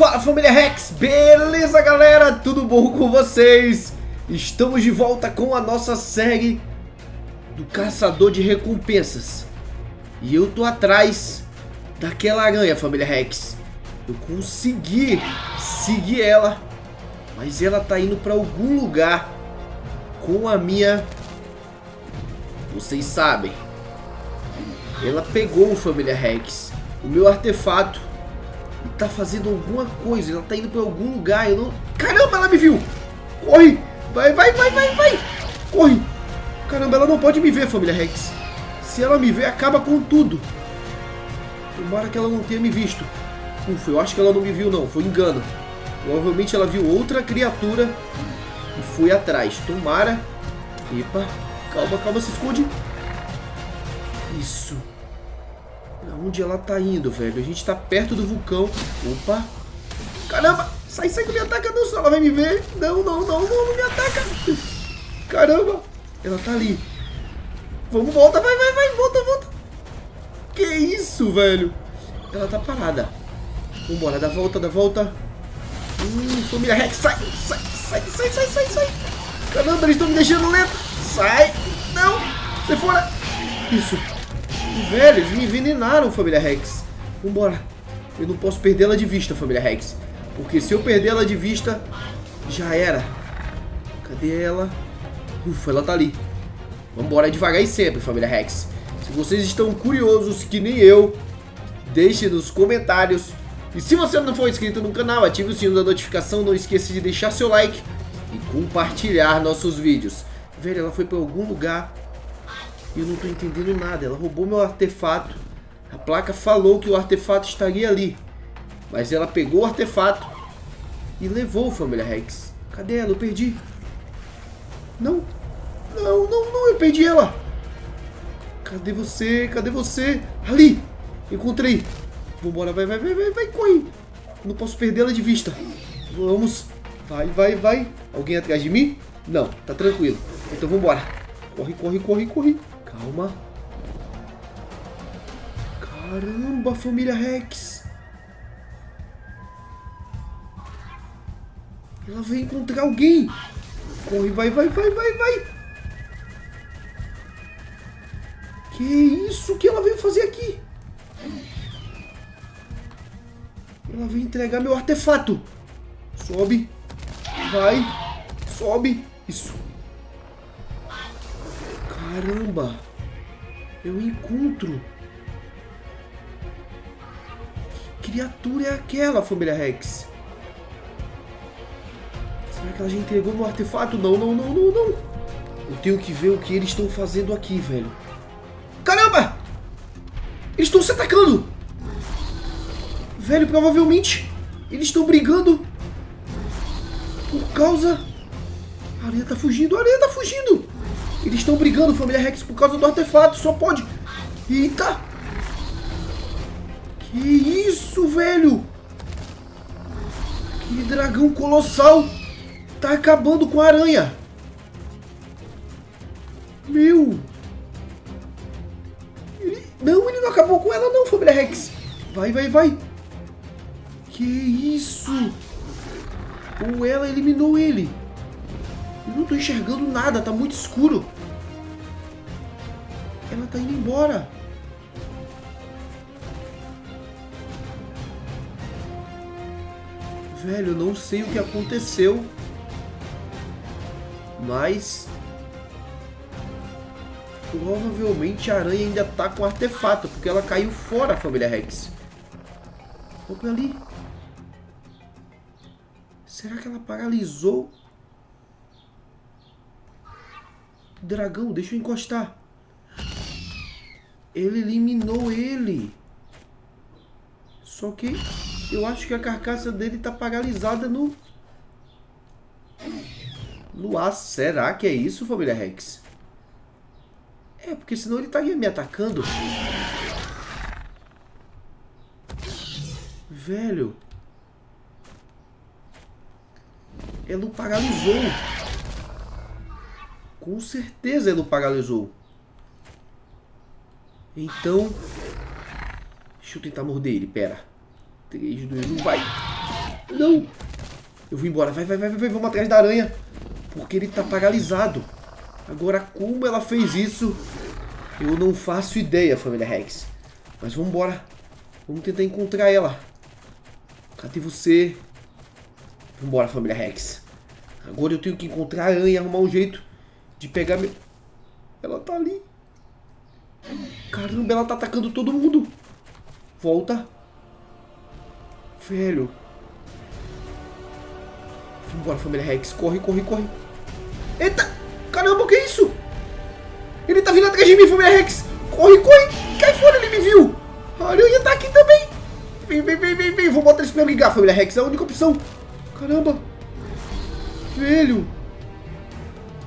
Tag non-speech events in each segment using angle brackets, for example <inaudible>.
Fala família Rex, beleza galera? Tudo bom com vocês? Estamos de volta com a nossa série do Caçador de Recompensas E eu tô atrás daquela aranha família Rex Eu consegui seguir ela Mas ela tá indo pra algum lugar com a minha... Vocês sabem Ela pegou família Rex o meu artefato tá fazendo alguma coisa. Ela tá indo pra algum lugar. Eu não... Caramba, ela me viu! Corre! Vai, vai, vai, vai, vai! Corre! Caramba, ela não pode me ver, família Rex. Se ela me ver, acaba com tudo. Tomara que ela não tenha me visto. Ufa, eu acho que ela não me viu não, foi engano. Provavelmente ela viu outra criatura e foi atrás. Tomara. Epa, calma, calma, se esconde. Isso. Onde ela tá indo, velho? A gente tá perto do vulcão. Opa! Caramba! Sai, sai que me ataca não, ela vai me ver. Não, não, não, não, não me ataca. Caramba! Ela tá ali. Vamos, volta, vai, vai, vai, volta, volta. Que isso, velho? Ela tá parada. Vambora, dá volta, dá volta. Hum, família Rex, sai, sai, sai, sai, sai, sai, sai. Caramba, eles estão me deixando lento. Sai. Não, sai fora. Isso. Velho, eles me envenenaram, família Rex. Vambora. Eu não posso perdê-la de vista, família Rex. Porque se eu perder ela de vista, já era. Cadê ela? Ufa, ela tá ali. Vambora devagar e sempre, família Rex. Se vocês estão curiosos, que nem eu, deixe nos comentários. E se você não for inscrito no canal, ative o sino da notificação. Não esqueça de deixar seu like e compartilhar nossos vídeos. Velho, ela foi pra algum lugar eu não tô entendendo nada. Ela roubou meu artefato. A placa falou que o artefato estaria ali. Mas ela pegou o artefato e levou, família Rex. Cadê ela? Eu perdi. Não. Não, não, não. Eu perdi ela. Cadê você? Cadê você? Ali. Encontrei. Vambora. Vai, vai, vai, vai, vai. Corre. Não posso perdê-la de vista. Vamos. Vai, vai, vai. Alguém atrás de mim? Não. Tá tranquilo. Então vambora. Corre, corre, corre, corre. Calma. Caramba, família Rex. Ela veio encontrar alguém. Corre, vai, vai, vai, vai, vai. Que isso que ela veio fazer aqui? Ela veio entregar meu artefato. Sobe. Vai. Sobe. Isso. Caramba! Eu encontro! Que criatura é aquela, família Rex? Será que ela já entregou meu artefato? Não, não, não, não, não! Eu tenho que ver o que eles estão fazendo aqui, velho. Caramba! Eles estão se atacando! Velho, provavelmente eles estão brigando por causa... A areia tá fugindo, a areia tá fugindo! Eles estão brigando, família Rex, por causa do artefato. Só pode. Eita! Que isso, velho? Que dragão colossal tá acabando com a aranha. Meu! Ele... Não, ele não acabou com ela não, família Rex. Vai, vai, vai. Que isso? Ou ela eliminou ele. Eu não tô enxergando nada, tá muito escuro. Ela tá indo embora. Velho, eu não sei o que aconteceu. Mas... Provavelmente a aranha ainda tá com artefato, porque ela caiu fora, família Rex. Olha ali. Será que ela paralisou Dragão, deixa eu encostar. Ele eliminou ele. Só que eu acho que a carcaça dele tá paralisada no... No ar. Será que é isso, família Rex? É, porque senão ele estaria me atacando. Velho. Ela o paralisou. Com certeza ele o paralisou. Então... Deixa eu tentar morder ele, pera. 3, 2, 1, vai. Não. Eu vou embora. Vai, vai, vai, vai. Vamos atrás da aranha. Porque ele tá paralisado. Agora, como ela fez isso, eu não faço ideia, família Rex. Mas vamos embora. Vamos tentar encontrar ela. Cadê você? Vambora, família Rex. Agora eu tenho que encontrar a aranha e arrumar um jeito de pegar meu... Ela tá ali. Caramba, ela tá atacando todo mundo. Volta. Velho. Vambora, família Rex. Corre, corre, corre. Eita! Caramba, o que é isso? Ele tá vindo atrás de mim, família Rex. Corre, corre. Cai fora, ele me viu. A aranha tá aqui também. Vem, vem, vem, vem, vem. Vou botar eles pra brigar, família Rex. É a única opção. Caramba. Velho.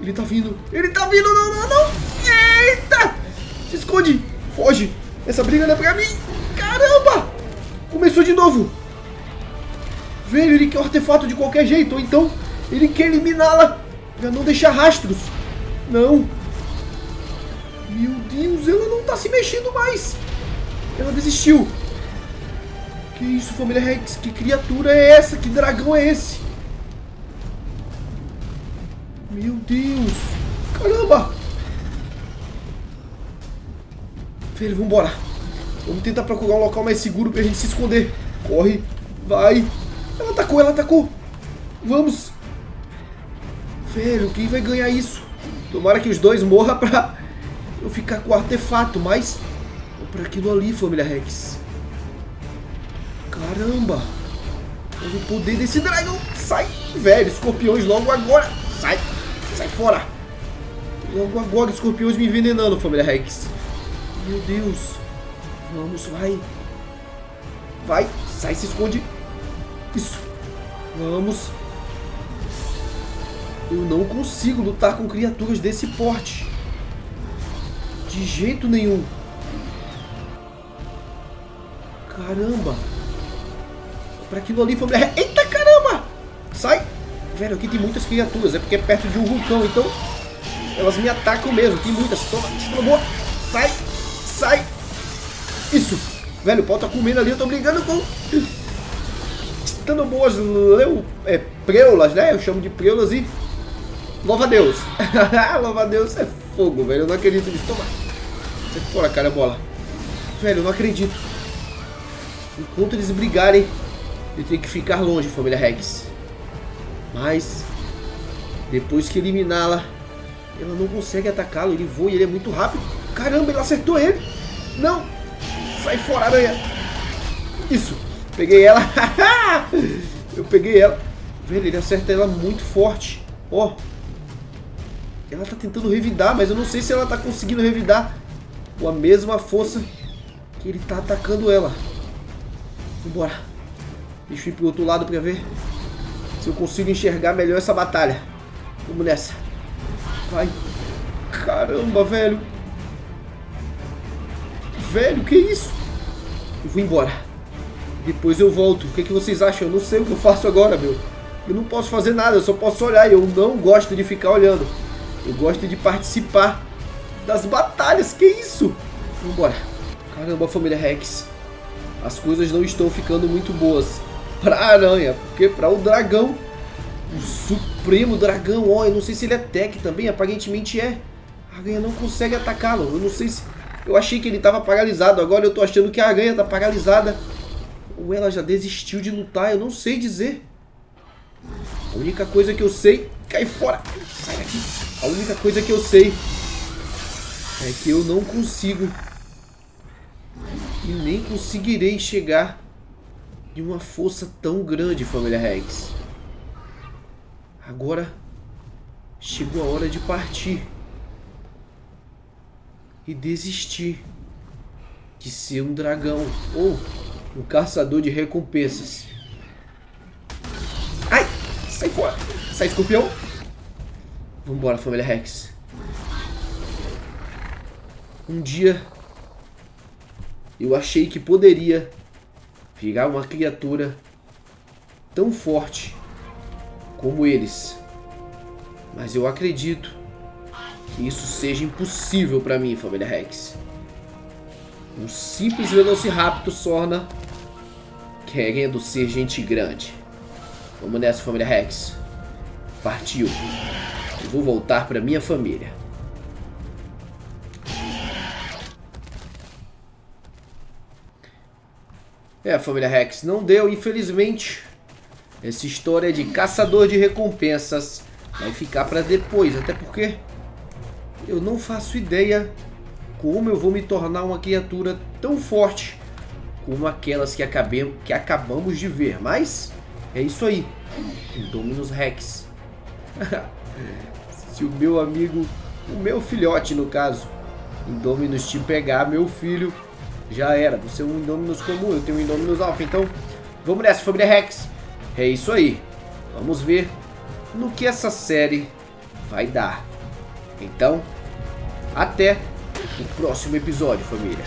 Ele tá vindo. Ele tá vindo. Não, não, não. Eita. Se esconde. Foge. Essa briga não é pra mim. Caramba. Começou de novo. Velho, ele quer o artefato de qualquer jeito. Ou então, ele quer eliminá-la. Pra não deixar rastros. Não. Meu Deus, ela não tá se mexendo mais. Ela desistiu. Que isso, família Rex? Que criatura é essa? Que dragão é esse? Meu Deus. Caramba. Velho, vambora. Vamos tentar procurar um local mais seguro pra gente se esconder. Corre. Vai. Ela atacou, ela atacou. Vamos. Velho, quem vai ganhar isso? Tomara que os dois morram pra eu ficar com o artefato, mas... Pra aquilo ali, família Rex. Caramba. Olha o poder desse dragão. Sai, velho. Escorpiões logo agora. Sai. Fora. Logo agora, escorpiões me envenenando, família Rex. Meu Deus. Vamos, vai. Vai. Sai, se esconde. Isso. Vamos. Eu não consigo lutar com criaturas desse porte. De jeito nenhum. Caramba. Pra aquilo ali, família. Eita caramba! Sai! Velho, aqui tem muitas criaturas. É porque é perto de um vulcão, então... Elas me atacam mesmo. Tem muitas. Toma, toma, Sai! Sai! Isso! Velho, o pau tá comendo ali. Eu tô brigando com... Dando boas leu, é, preulas, né? Eu chamo de preulas e Louva a Deus. <laughs> Louva a Deus é fogo, velho. Eu não acredito nisso. Toma. Sai fora, cara, bola. Velho, eu não acredito. Enquanto eles brigarem, eu tenho que ficar longe, família Rex. Mas, depois que eliminá-la, ela não consegue atacá-lo. Ele voa e ele é muito rápido. Caramba, ele acertou ele. Não. Sai fora, aranha. Isso. Peguei ela. <laughs> eu peguei ela. Velho, ele acerta ela muito forte. Ó. Ela tá tentando revidar, mas eu não sei se ela tá conseguindo revidar com a mesma força que ele tá atacando ela. Vambora. Deixa eu ir pro outro lado pra ver se eu consigo enxergar melhor essa batalha. Vamos nessa. Vai. Caramba, velho. Velho, que isso? Eu vou embora. Depois eu volto. O que, que vocês acham? Eu não sei o que eu faço agora, meu. Eu não posso fazer nada, eu só posso olhar. Eu não gosto de ficar olhando. Eu gosto de participar das batalhas. Que isso? Vambora. Caramba, família Rex. As coisas não estão ficando muito boas pra aranha. Porque pra o dragão, o supremo dragão, ó, eu não sei se ele é tech também, aparentemente é. A aranha não consegue atacá-lo. Eu não sei se... Eu achei que ele estava paralisado, agora eu tô achando que a aranha tá paralisada. Ou ela já desistiu de lutar, eu não sei dizer. A única coisa que eu sei... Cai fora! Sai daqui! A única coisa que eu sei é que eu não consigo e nem conseguirei chegar de uma força tão grande, família Rex. Agora chegou a hora de partir e desistir de ser um dragão ou um caçador de recompensas. Ai! Sai fora! Sai, escorpião! Vambora, família Rex. Um dia eu achei que poderia virar uma criatura tão forte como eles. Mas eu acredito que isso seja impossível para mim, família Rex. Um simples Velociraptor Sorna querendo ser gente grande. Vamos nessa, família Rex. Partiu. Eu vou voltar pra minha família. É, família Rex, não deu, infelizmente. Essa história de caçador de recompensas vai ficar para depois, até porque eu não faço ideia como eu vou me tornar uma criatura tão forte como aquelas que, acabemos, que acabamos de ver. Mas é isso aí, Dominus Rex. <laughs> Se o meu amigo, o meu filhote no caso, Indominus te pegar, meu filho, já era. Você é um Indominus comum, eu tenho um Indominus Alpha. Então, vamos nessa, família Rex. É isso aí. Vamos ver no que essa série vai dar. Então, até o próximo episódio, família.